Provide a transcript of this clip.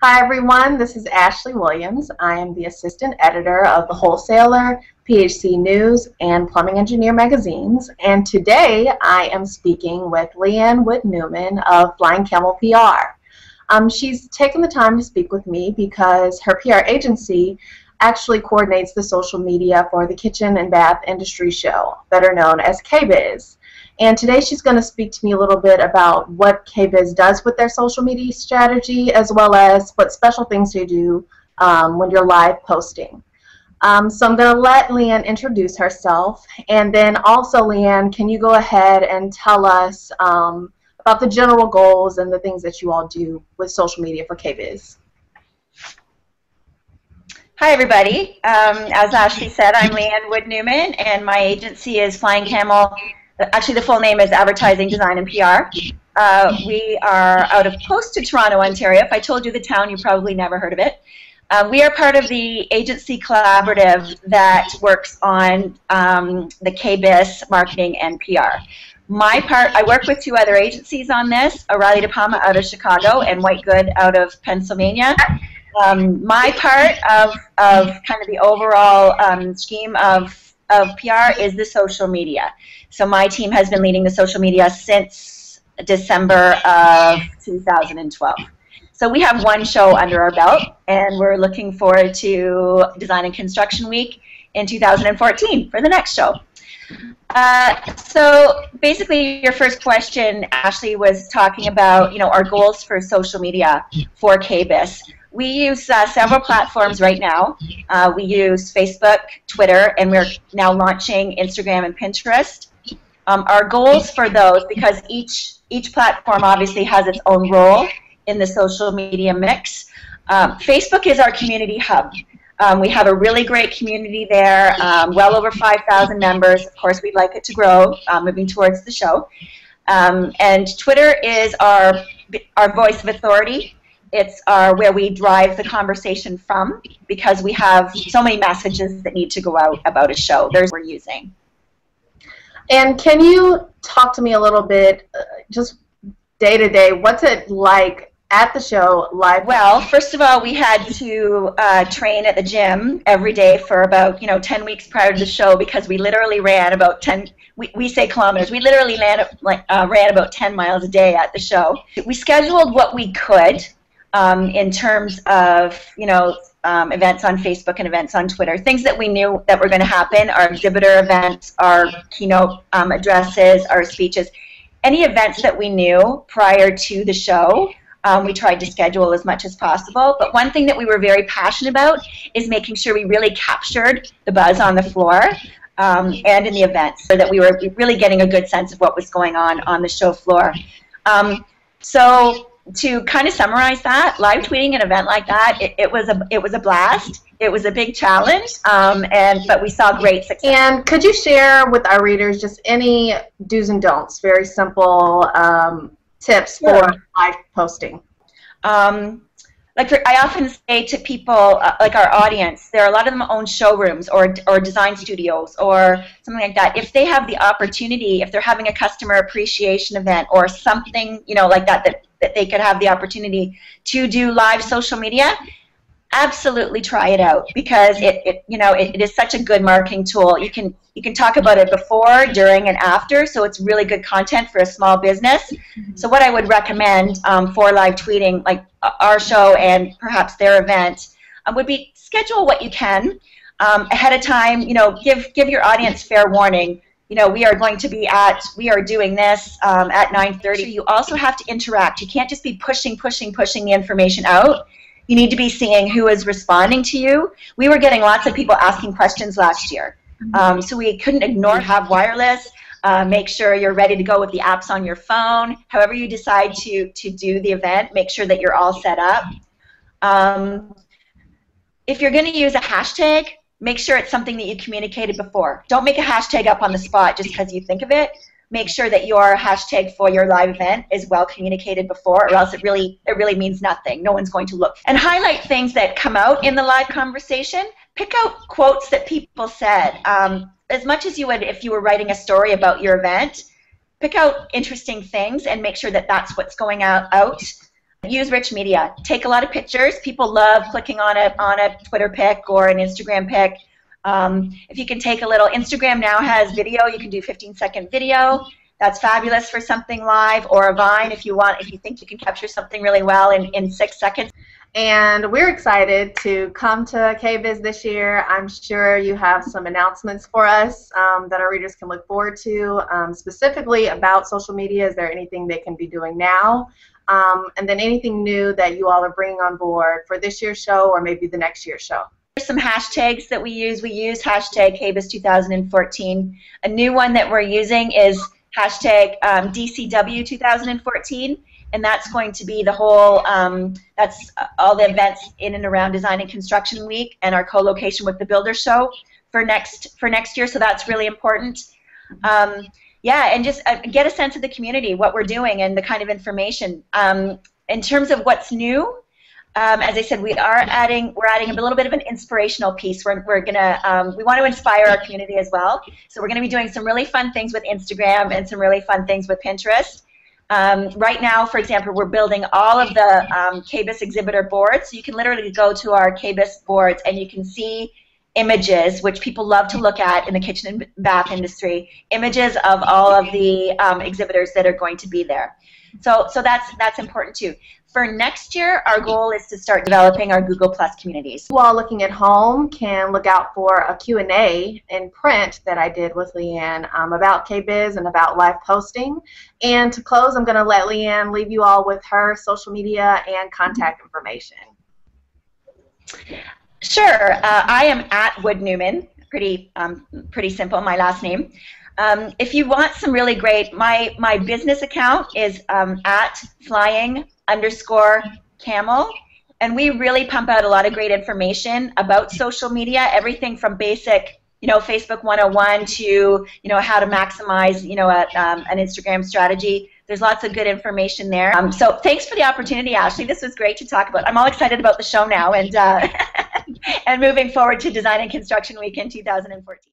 Hi everyone, this is Ashlei Williams. I am the assistant editor of The Wholesaler, PHC News, and Plumbing Engineer magazines. And today I am speaking with Leanne Wood Newman of Flying Camel PR. Um, she's taken the time to speak with me because her PR agency actually coordinates the social media for the Kitchen and Bath Industry Show, better known as KBIS. And today she's going to speak to me a little bit about what KBIS does with their social media strategy, as well as what special things they do um, when you're live posting. Um, so I'm going to let Leanne introduce herself, and then also, Leanne, can you go ahead and tell us um, about the general goals and the things that you all do with social media for KBIS? Hi, everybody. Um, as Ashlei said, I'm Leanne Wood Newman, and my agency is Flying Camel actually the full name is Advertising Design and PR. Uh, we are out of close to Toronto, Ontario. If I told you the town, you probably never heard of it. Uh, we are part of the agency collaborative that works on um, the KBIS marketing and PR. My part, I work with two other agencies on this, O'Reilly De Palma out of Chicago and White Good out of Pennsylvania. Um, my part of, of kind of the overall um, scheme of of PR is the social media. So my team has been leading the social media since December of 2012. So we have one show under our belt, and we're looking forward to Design and Construction Week in 2014 for the next show. Uh, so basically, your first question, Ashlei, was talking about you know our goals for social media for KBIS. We use uh, several platforms right now. Uh, we use Facebook, Twitter, and we're now launching Instagram and Pinterest. Um, our goals for those, because each each platform obviously has its own role in the social media mix. Um, Facebook is our community hub. Um, we have a really great community there, um, well over 5,000 members. Of course, we'd like it to grow, uh, moving towards the show. Um, and Twitter is our our voice of authority. It's our where we drive the conversation from because we have so many messages that need to go out about a show. There's we're using. And can you talk to me a little bit, uh, just day to day, what's it like at the show live? Well, first of all, we had to uh, train at the gym every day for about you know 10 weeks prior to the show because we literally ran about 10. We, we say kilometers. We literally ran, like, uh, ran about 10 miles a day at the show. We scheduled what we could um, in terms of you know um, events on Facebook and events on Twitter. Things that we knew that were going to happen, our exhibitor events, our keynote um, addresses, our speeches, any events that we knew prior to the show. Um, we tried to schedule as much as possible. But one thing that we were very passionate about is making sure we really captured the buzz on the floor um, and in the events so that we were really getting a good sense of what was going on on the show floor. Um, so to kind of summarize that, live tweeting an event like that, it, it was a it was a blast. It was a big challenge, um, and but we saw great success. And could you share with our readers just any do's and don'ts, very simple um, tips sure. for live posting? Um, like for, I often say to people, uh, like our audience, there are a lot of them own showrooms or or design studios or something like that. If they have the opportunity, if they're having a customer appreciation event or something, you know, like that, that that they could have the opportunity to do live social media, absolutely try it out because it, it you know it, it is such a good marketing tool. You can you can talk about it before during and after so it's really good content for a small business. So what i would recommend um, for live tweeting like our show and perhaps their event um, would be schedule what you can um, ahead of time you know give give your audience fair warning you know we are going to be at we are doing this um, at 9.30 you also have to interact you can't just be pushing pushing pushing the information out you need to be seeing who is responding to you. We were getting lots of people asking questions last year. Mm-hmm. Um, so we couldn't ignore have wireless. Uh, make sure you're ready to go with the apps on your phone. However you decide to, to do the event, make sure that you're all set up. Um, if you're going to use a hashtag, make sure it's something that you communicated before. Don't make a hashtag up on the spot just because you think of it. Make sure that your hashtag for your live event is well communicated before or else it really it really means nothing. No one's going to look. And highlight things that come out in the live conversation. Pick out quotes that people said. Um, as much as you would if you were writing a story about your event pick out interesting things and make sure that that's what's going out, out. Use rich media. Take a lot of pictures. People love clicking on a on a Twitter pic or an Instagram pic. Um, if you can take a little, Instagram now has video. You can do 15 second video. That's fabulous for something live or a Vine if you want. If you think you can capture something really well in, in six seconds. And we're excited to come to KBIS this year. I'm sure you have some announcements for us um, that our readers can look forward to, um, specifically about social media. Is there anything they can be doing now? Um, and then anything new that you all are bringing on board for this year's show or maybe the next year's show. There's some hashtags that we use. We use hashtag KBIS 2014. A new one that we're using is hashtag um, DCW 2014 and that's going to be the whole um, that's all the events in and around design and construction week and our co-location with the builder show for next for next year so that's really important um, yeah and just uh, get a sense of the community what we're doing and the kind of information um, in terms of what's new um, as I said, we are adding we're adding a little bit of an inspirational piece. We're, we're gonna um, we want to inspire our community as well. So we're gonna be doing some really fun things with Instagram and some really fun things with Pinterest. Um, right now, for example, we're building all of the um, KBIS exhibitor boards. So you can literally go to our KBIS boards and you can see images, which people love to look at in the kitchen and bath industry, images of all of the um, exhibitors that are going to be there. So, so that's that's important too. For next year, our goal is to start developing our Google Plus communities. While looking at home, can look out for a Q&A in print that I did with Leanne um, about KBIS and about live posting. And to close, I'm going to let Leanne leave you all with her social media and contact information. Sure. Uh, I am at Wood Newman. Pretty, um, pretty simple. My last name. Um, if you want some really great, my my business account is um, at flying underscore camel, and we really pump out a lot of great information about social media, everything from basic, you know, Facebook 101 to you know how to maximize, you know, a, um, an Instagram strategy. There's lots of good information there. Um, so thanks for the opportunity, Ashlei. This was great to talk about. I'm all excited about the show now and uh, and moving forward to Design and Construction Week in 2014.